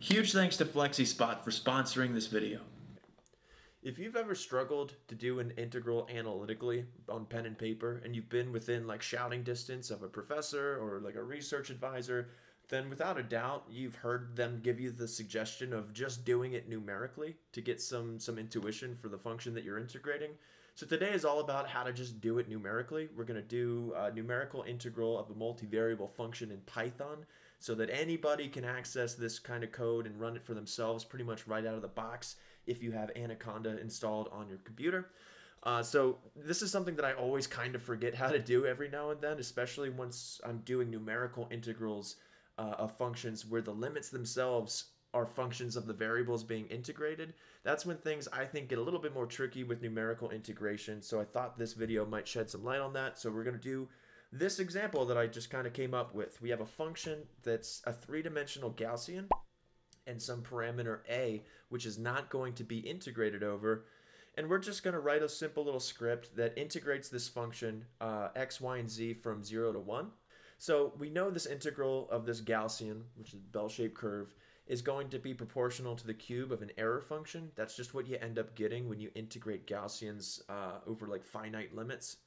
Huge thanks to FlexiSpot for sponsoring this video. If you've ever struggled to do an integral analytically on pen and paper and you've been within like shouting distance of a professor or like a research advisor, then without a doubt you've heard them give you the suggestion of just doing it numerically to get some some intuition for the function that you're integrating. So today is all about how to just do it numerically. We're going to do a numerical integral of a multivariable function in Python so that anybody can access this kind of code and run it for themselves pretty much right out of the box if you have Anaconda installed on your computer. Uh, so this is something that I always kind of forget how to do every now and then, especially once I'm doing numerical integrals uh, of functions where the limits themselves are functions of the variables being integrated. That's when things I think get a little bit more tricky with numerical integration. So I thought this video might shed some light on that. So we're going to do this example that I just kind of came up with. We have a function that's a three-dimensional Gaussian and some parameter a, which is not going to be integrated over. And we're just going to write a simple little script that integrates this function uh, x, y, and z from 0 to 1. So we know this integral of this Gaussian, which is a bell-shaped curve, is going to be proportional to the cube of an error function. That's just what you end up getting when you integrate Gaussians uh, over like finite limits.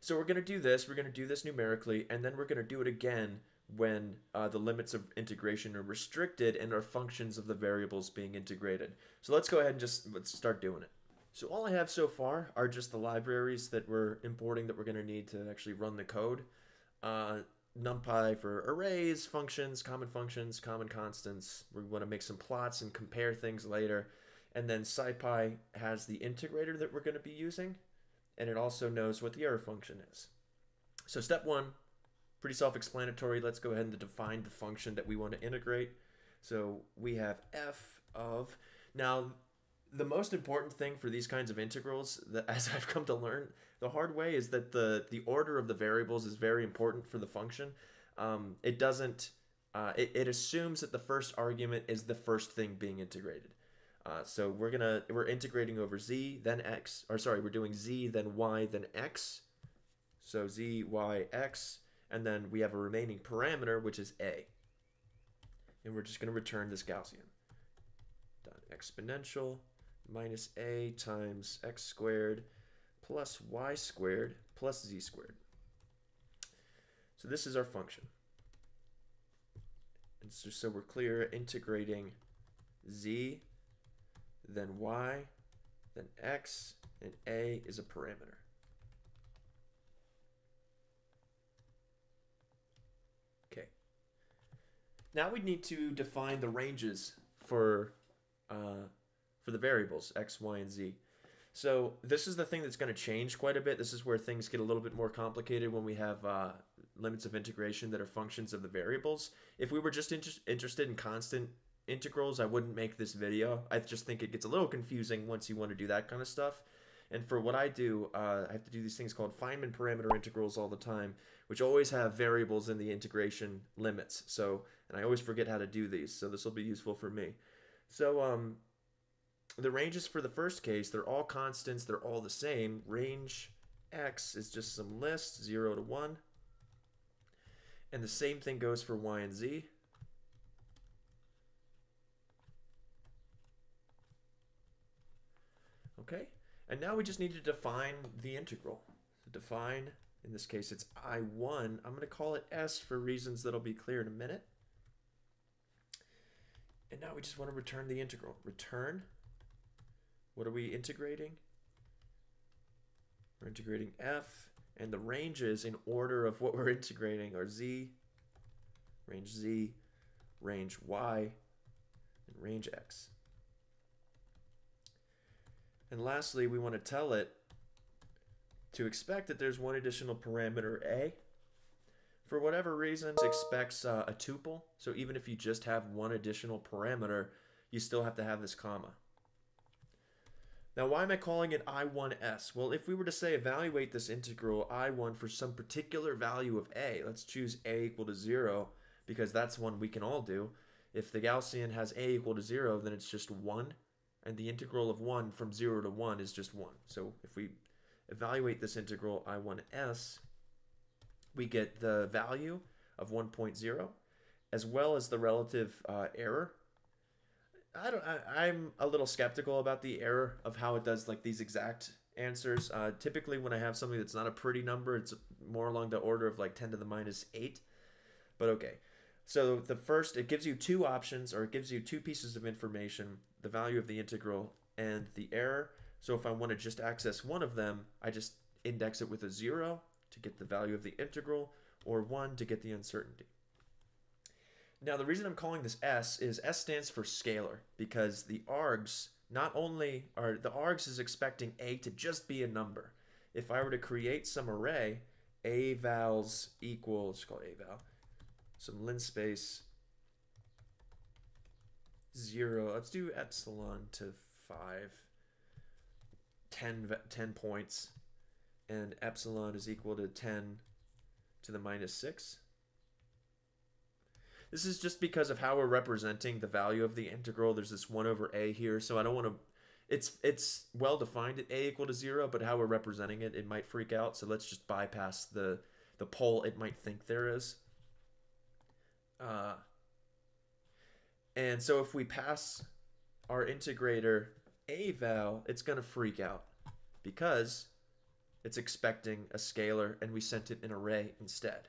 So we're going to do this. We're going to do this numerically, and then we're going to do it again when uh, the limits of integration are restricted and are functions of the variables being integrated. So let's go ahead and just let's start doing it. So all I have so far are just the libraries that we're importing that we're going to need to actually run the code. Uh, NumPy for arrays, functions, common functions, common constants. We want to make some plots and compare things later. And then SciPy has the integrator that we're going to be using, and it also knows what the error function is. So step one, pretty self-explanatory. Let's go ahead and define the function that we want to integrate. So we have f of, now the most important thing for these kinds of integrals, that, as I've come to learn the hard way, is that the, the order of the variables is very important for the function. Um, it doesn't, uh, it, it assumes that the first argument is the first thing being integrated. Uh, so we're gonna we're integrating over z then x or sorry we're doing z then y then x so z y x and then we have a remaining parameter which is a and we're just going to return this Gaussian dot exponential minus a times x squared plus y squared plus z squared. So this is our function. And so, so we're clear integrating z, then y, then x, and a is a parameter. Okay. Now we need to define the ranges for uh, for the variables x, y, and z. So this is the thing that's going to change quite a bit. This is where things get a little bit more complicated when we have uh, limits of integration that are functions of the variables. If we were just inter interested in constant integrals, I wouldn't make this video. I just think it gets a little confusing once you want to do that kind of stuff. And for what I do, uh, I have to do these things called Feynman parameter integrals all the time, which always have variables in the integration limits. So, and I always forget how to do these. So this will be useful for me. So, um, the ranges for the first case, they're all constants, they're all the same. Range x is just some list, 0 to 1. And the same thing goes for y and z. Okay, and now we just need to define the integral. Define, in this case it's I1. I'm going to call it S for reasons that'll be clear in a minute. And now we just want to return the integral. Return what are we integrating? We're integrating f, and the ranges in order of what we're integrating are z, range z, range y, and range x. And lastly, we want to tell it to expect that there's one additional parameter a. For whatever reason, expects uh, a tuple. So even if you just have one additional parameter, you still have to have this comma. Now, why am I calling it I1s? Well, if we were to say evaluate this integral I1 for some particular value of a, let's choose a equal to 0, because that's one we can all do. If the Gaussian has a equal to 0, then it's just 1, and the integral of 1 from 0 to 1 is just 1. So if we evaluate this integral I1s, we get the value of 1.0, as well as the relative uh, error. I don't. I, I'm a little skeptical about the error of how it does like these exact answers. Uh, typically, when I have something that's not a pretty number, it's more along the order of like 10 to the minus 8. But okay. So the first, it gives you two options, or it gives you two pieces of information, the value of the integral, and the error. So if I want to just access one of them, I just index it with a 0 to get the value of the integral, or 1 to get the uncertainty. Now the reason I'm calling this S is S stands for scalar, because the args not only are the args is expecting A to just be a number. If I were to create some array, avals equals, call it aval, some linspace. 0. Let's do epsilon to 5. 10, 10 points. And epsilon is equal to 10 to the minus 6. This is just because of how we're representing the value of the integral. There's this 1 over a here, so I don't want to... It's, it's well defined at a equal to 0, but how we're representing it, it might freak out. So let's just bypass the, the pole it might think there is. Uh, and so if we pass our integrator a val, it's going to freak out because it's expecting a scalar and we sent it an array instead.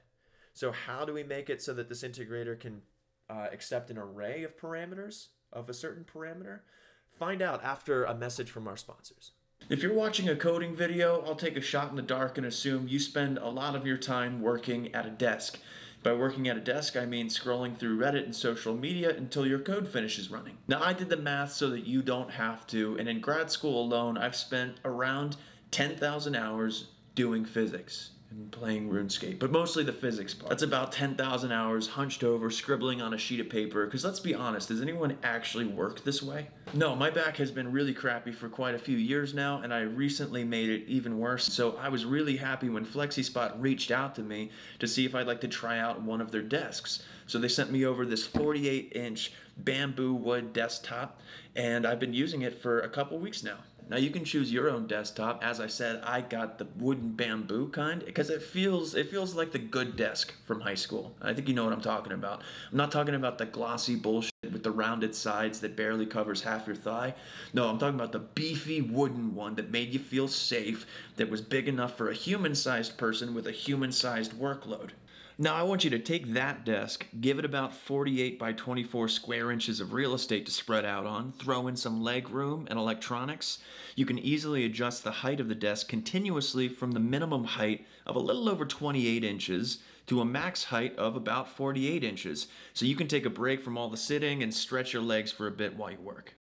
So how do we make it so that this integrator can uh, accept an array of parameters of a certain parameter? Find out after a message from our sponsors. If you're watching a coding video, I'll take a shot in the dark and assume you spend a lot of your time working at a desk. By working at a desk, I mean scrolling through Reddit and social media until your code finishes running. Now, I did the math so that you don't have to, and in grad school alone, I've spent around 10,000 hours doing physics and playing RuneScape, but mostly the physics part. That's about 10,000 hours hunched over, scribbling on a sheet of paper, because let's be honest, does anyone actually work this way? No, my back has been really crappy for quite a few years now, and I recently made it even worse, so I was really happy when FlexiSpot reached out to me to see if I'd like to try out one of their desks. So they sent me over this 48-inch bamboo wood desktop, and I've been using it for a couple weeks now. Now you can choose your own desktop. As I said, I got the wooden bamboo kind because it feels it feels like the good desk from high school. I think you know what I'm talking about. I'm not talking about the glossy bullshit with the rounded sides that barely covers half your thigh. No, I'm talking about the beefy wooden one that made you feel safe, that was big enough for a human-sized person with a human-sized workload. Now I want you to take that desk, give it about 48 by 24 square inches of real estate to spread out on, throw in some leg room and electronics. You can easily adjust the height of the desk continuously from the minimum height of a little over 28 inches to a max height of about 48 inches. So you can take a break from all the sitting and stretch your legs for a bit while you work.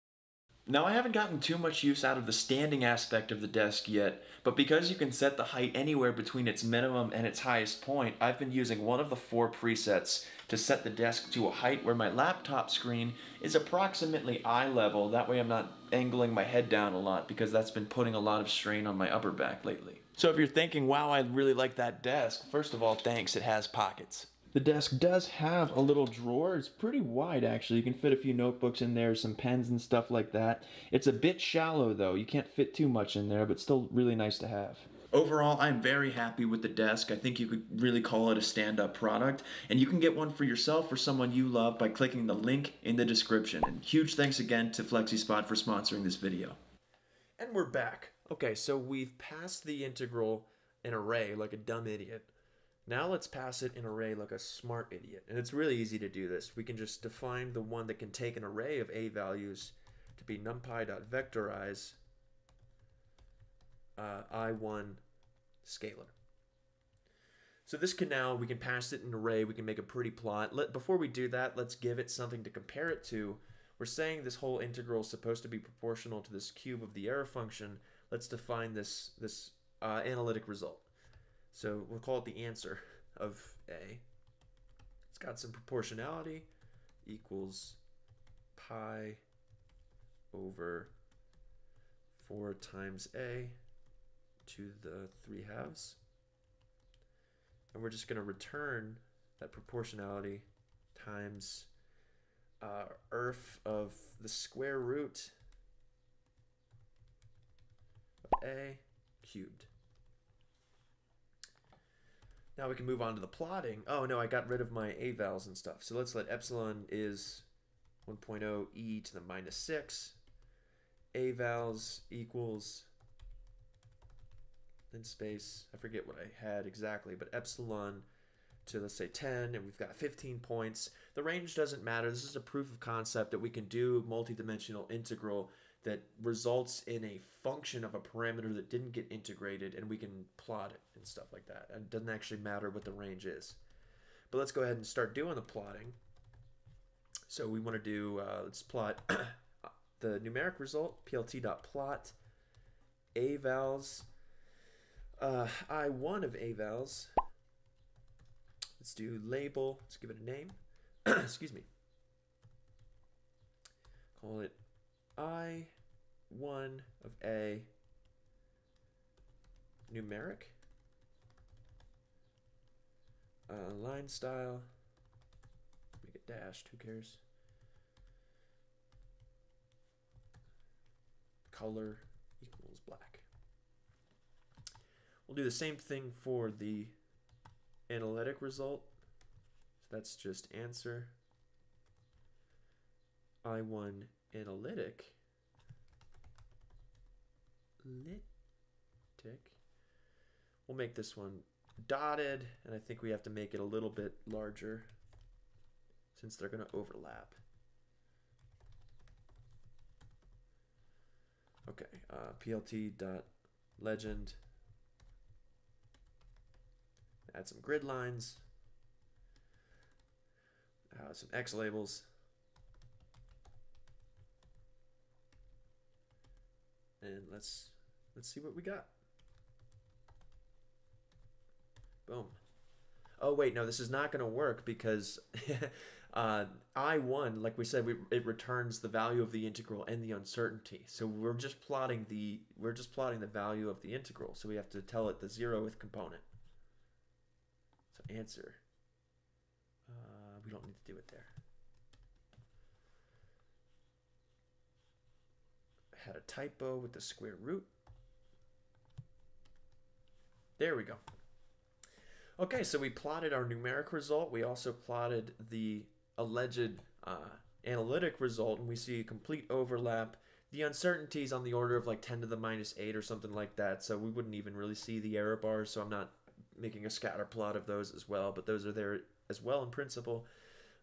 Now I haven't gotten too much use out of the standing aspect of the desk yet, but because you can set the height anywhere between its minimum and its highest point, I've been using one of the four presets to set the desk to a height where my laptop screen is approximately eye level. That way I'm not angling my head down a lot because that's been putting a lot of strain on my upper back lately. So if you're thinking, wow, I really like that desk, first of all, thanks, it has pockets. The desk does have a little drawer. It's pretty wide actually. You can fit a few notebooks in there, some pens and stuff like that. It's a bit shallow though. You can't fit too much in there, but still really nice to have. Overall, I'm very happy with the desk. I think you could really call it a stand-up product. And you can get one for yourself or someone you love by clicking the link in the description. And huge thanks again to FlexiSpot for sponsoring this video. And we're back. Okay, so we've passed the integral in array like a dumb idiot. Now let's pass it an array like a smart idiot. And it's really easy to do this. We can just define the one that can take an array of a values to be numpy.vectorize uh, i1 scalar. So this can now, we can pass it an array, we can make a pretty plot. Let, before we do that, let's give it something to compare it to. We're saying this whole integral is supposed to be proportional to this cube of the error function. Let's define this, this uh, analytic result. So we'll call it the answer of A. It's got some proportionality equals pi over 4 times A to the 3 halves. And we're just going to return that proportionality times uh, of the square root of A cubed. Now we can move on to the plotting. Oh no, I got rid of my avals and stuff. So let's let epsilon is 1.0 e to the minus 6. Avals equals linspace. I forget what I had exactly, but epsilon to let's say 10 and we've got 15 points. The range doesn't matter. This is a proof of concept that we can do multidimensional integral that results in a function of a parameter that didn't get integrated and we can plot it and stuff like that. It doesn't actually matter what the range is. But let's go ahead and start doing the plotting. So we want to do, uh, let's plot the numeric result, plt.plot, avals, uh, I1 of avals. Let's do label, let's give it a name. Excuse me. Call it I1 of A numeric. Uh, line style. Make it dashed, who cares? Color equals black. We'll do the same thing for the analytic result. So that's just answer. I1 analytic litic. We'll make this one dotted, and I think we have to make it a little bit larger since they're going to overlap. Okay, uh, plt dot legend. Add some grid lines. Uh, some X labels. And let's let's see what we got. Boom. Oh wait, no, this is not going to work because uh, I1, like we said, we, it returns the value of the integral and the uncertainty. So we're just plotting the we're just plotting the value of the integral. So we have to tell it the zeroth component. So answer. Uh, we don't need to do it there. Had a typo with the square root. There we go. Okay, so we plotted our numeric result. We also plotted the alleged uh, analytic result, and we see a complete overlap. The uncertainty is on the order of like 10 to the minus 8 or something like that, so we wouldn't even really see the error bars, so I'm not making a scatter plot of those as well, but those are there as well in principle.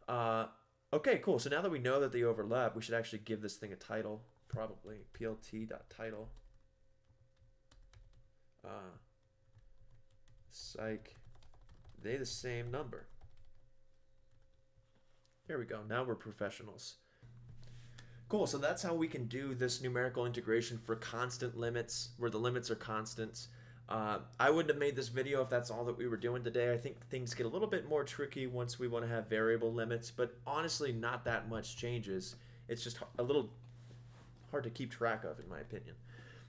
Uh, okay, cool. So now that we know that they overlap, we should actually give this thing a title probably plt.title uh, psych. They the same number. There we go. Now we're professionals. Cool. So that's how we can do this numerical integration for constant limits where the limits are constants uh, I wouldn't have made this video if that's all that we were doing today. I think things get a little bit more tricky once we want to have variable limits, but honestly, not that much changes. It's just a little hard to keep track of, in my opinion.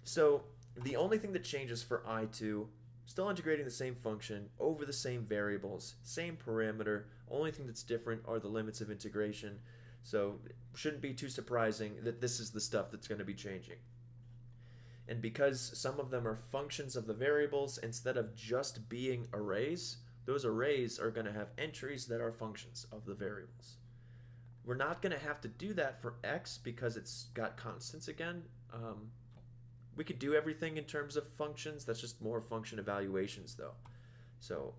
So the only thing that changes for I2, still integrating the same function over the same variables, same parameter. Only thing that's different are the limits of integration. So shouldn't be too surprising that this is the stuff that's going to be changing. And because some of them are functions of the variables instead of just being arrays, those arrays are going to have entries that are functions of the variables. We're not going to have to do that for x because it's got constants again. Um, we could do everything in terms of functions. That's just more function evaluations though. So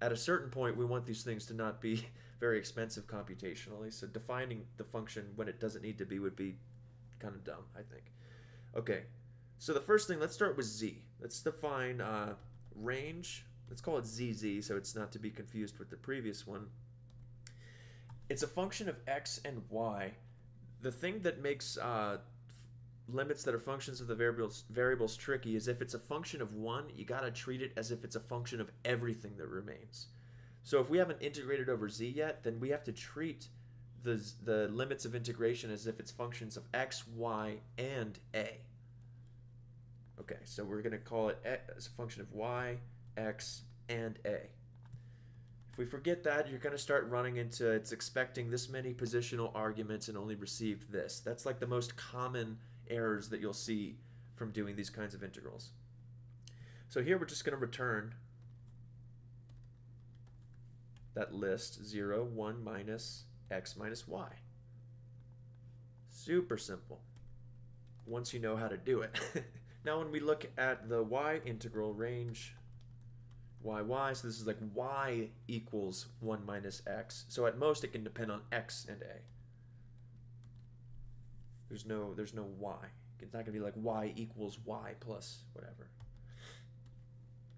at a certain point, we want these things to not be very expensive computationally. So defining the function when it doesn't need to be would be kind of dumb, I think. Okay, so the first thing, let's start with z. Let's define uh, range. Let's call it zz so it's not to be confused with the previous one it's a function of x and y. The thing that makes uh, limits that are functions of the variables variables tricky is if it's a function of one, you gotta treat it as if it's a function of everything that remains. So if we haven't integrated over z yet, then we have to treat the the limits of integration as if it's functions of x, y, and a. Okay, so we're gonna call it as a function of y, x, and a. If we forget that, you're going to start running into it's expecting this many positional arguments and only received this. That's like the most common errors that you'll see from doing these kinds of integrals. So here we're just going to return that list 0, 1 minus x minus y. Super simple once you know how to do it. now when we look at the y integral range y y, so this is like y equals 1 minus x. So at most it can depend on x and a. There's no there's no y. It's not going to be like y equals y plus whatever.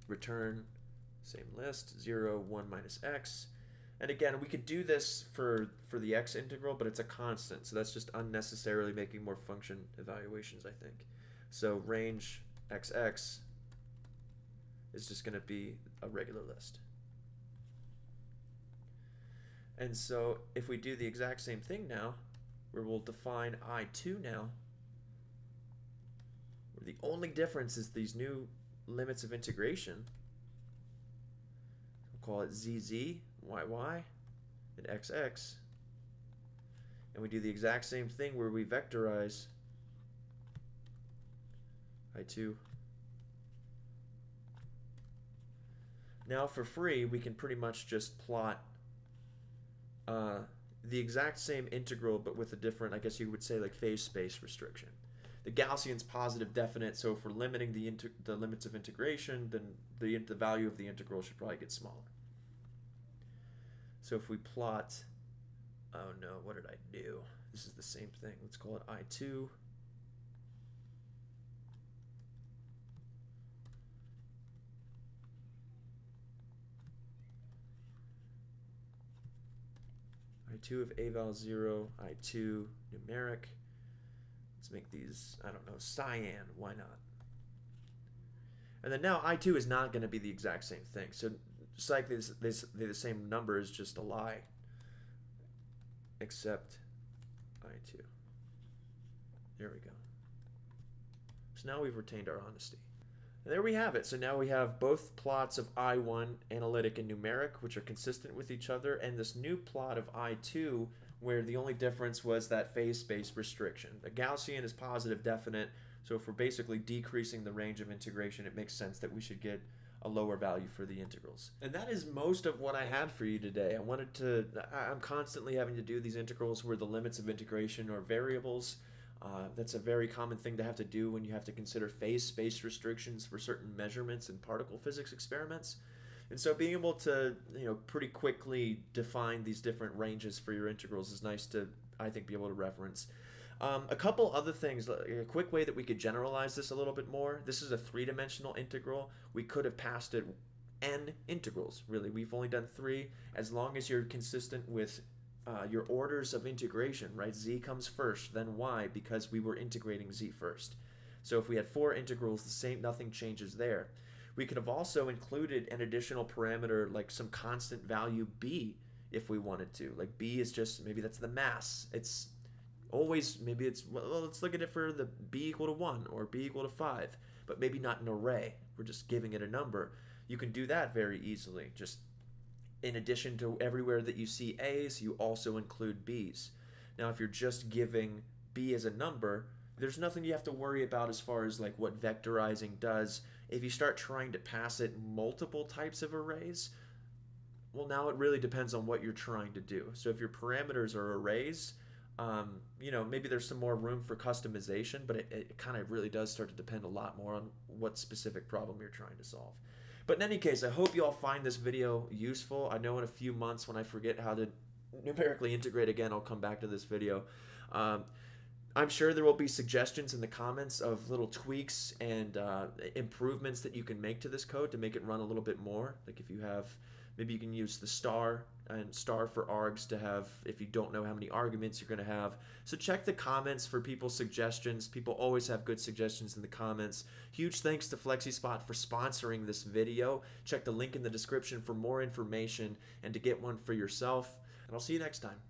Return, same list, 0, 1 minus x. And again, we could do this for, for the x integral, but it's a constant, so that's just unnecessarily making more function evaluations, I think. So range xx is just going to be a regular list. And so if we do the exact same thing now, where we'll define I2 now, where the only difference is these new limits of integration, we'll call it ZZ, YY, and XX, and we do the exact same thing where we vectorize I2 Now for free, we can pretty much just plot uh, the exact same integral, but with a different, I guess you would say, like phase space restriction. The Gaussian's positive definite, so for limiting the the limits of integration, then the the value of the integral should probably get smaller. So if we plot, oh no, what did I do? This is the same thing. Let's call it I2. I2 of aval 0, I2 numeric. Let's make these, I don't know, cyan. Why not? And then now I2 is not going to be the exact same thing. So it's like this, this, the same number is just a lie. Except I2. There we go. So now we've retained our honesty. There we have it. So now we have both plots of I1 analytic and numeric, which are consistent with each other, and this new plot of I2, where the only difference was that phase space restriction. The Gaussian is positive definite, so if we're basically decreasing the range of integration, it makes sense that we should get a lower value for the integrals. And that is most of what I had for you today. I wanted to, I'm constantly having to do these integrals where the limits of integration are variables. Uh, that's a very common thing to have to do when you have to consider phase space restrictions for certain measurements in particle physics experiments. And so being able to, you know, pretty quickly define these different ranges for your integrals is nice to, I think, be able to reference. Um, a couple other things, a quick way that we could generalize this a little bit more. This is a three-dimensional integral. We could have passed it n integrals, really. We've only done three. As long as you're consistent with uh, your orders of integration, right? Z comes first, then Y, because we were integrating Z first. So if we had four integrals, the same, nothing changes there. We could have also included an additional parameter like some constant value B if we wanted to. Like B is just, maybe that's the mass. It's always, maybe it's, well, let's look at it for the B equal to 1 or B equal to 5, but maybe not an array. We're just giving it a number. You can do that very easily. Just in addition to everywhere that you see A's, you also include B's. Now, if you're just giving B as a number, there's nothing you have to worry about as far as like what vectorizing does. If you start trying to pass it multiple types of arrays, well, now it really depends on what you're trying to do. So if your parameters are arrays, um, you know, maybe there's some more room for customization, but it, it kind of really does start to depend a lot more on what specific problem you're trying to solve. But in any case, I hope you all find this video useful. I know in a few months when I forget how to numerically integrate again, I'll come back to this video. Um, I'm sure there will be suggestions in the comments of little tweaks and uh, improvements that you can make to this code to make it run a little bit more. Like if you have Maybe you can use the star and star for args to have if you don't know how many arguments you're going to have. So check the comments for people's suggestions. People always have good suggestions in the comments. Huge thanks to FlexiSpot for sponsoring this video. Check the link in the description for more information and to get one for yourself. And I'll see you next time.